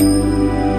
Música